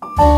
you